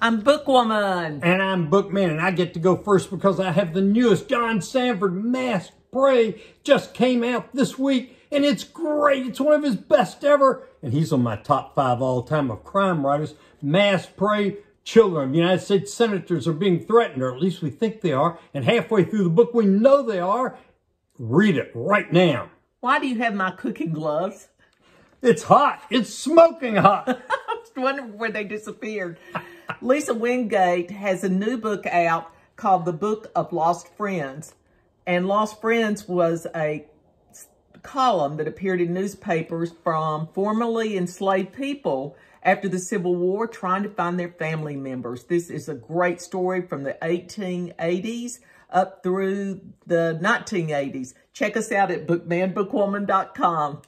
I'm Bookwoman. And I'm Bookman, and I get to go first because I have the newest John Sandford Masked Prey just came out this week, and it's great. It's one of his best ever, and he's on my top five all time of crime writers. Masked Prey, children of United States senators are being threatened, or at least we think they are, and halfway through the book we know they are. Read it right now. Why do you have my cooking gloves? It's hot. It's smoking hot. I was wondering where they disappeared. Lisa Wingate has a new book out called The Book of Lost Friends. And Lost Friends was a column that appeared in newspapers from formerly enslaved people after the Civil War trying to find their family members. This is a great story from the 1880s up through the 1980s. Check us out at bookmanbookwoman.com.